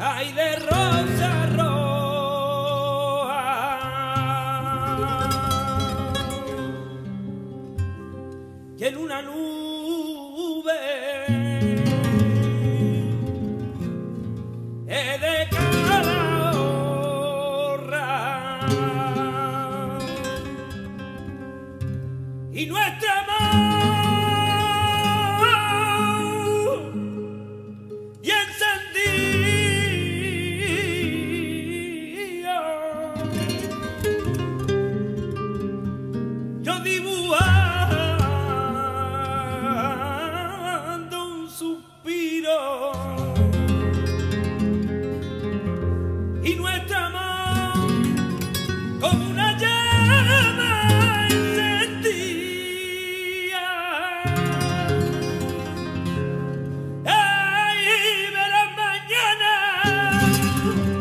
hay derrota. Ay,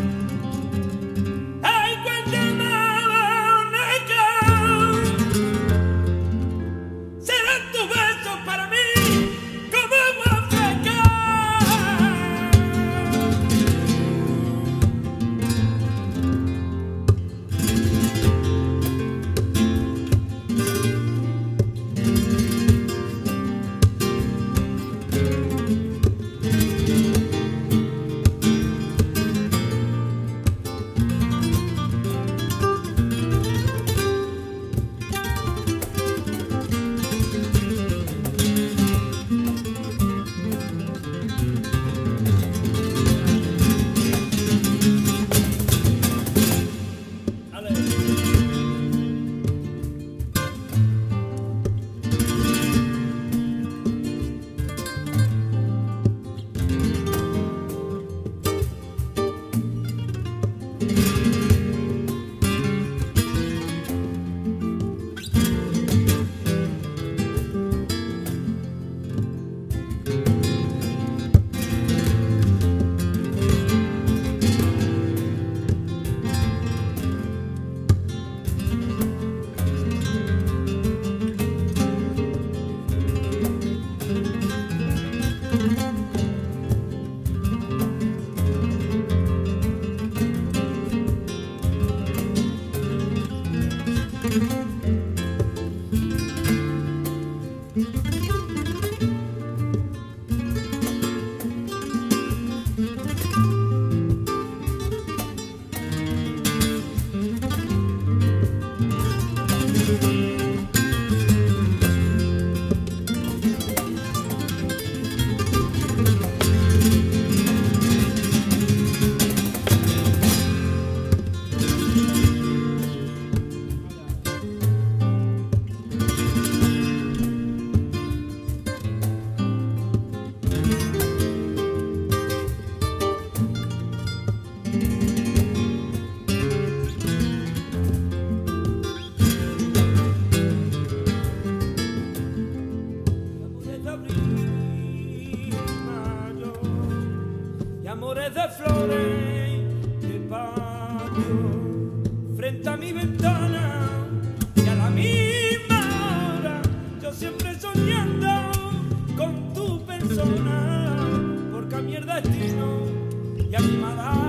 a mi ventana y a la misma hora, yo siempre soñando con tu persona, porque a mi destino y a mi mala